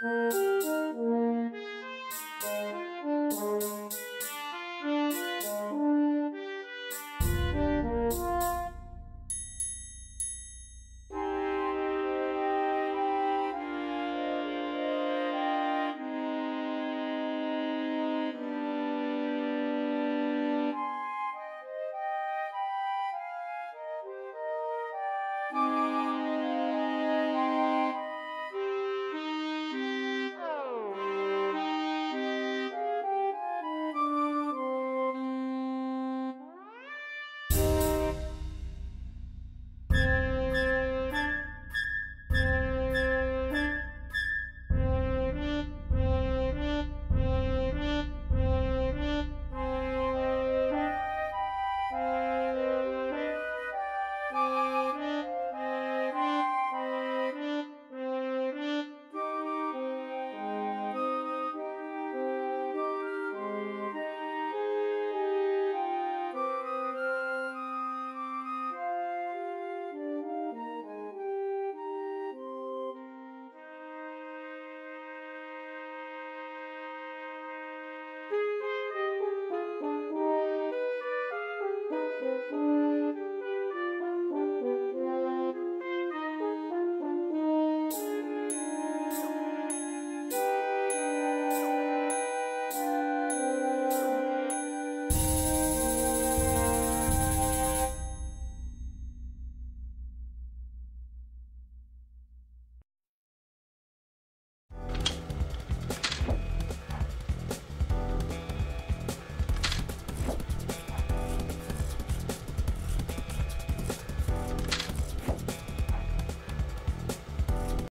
うん。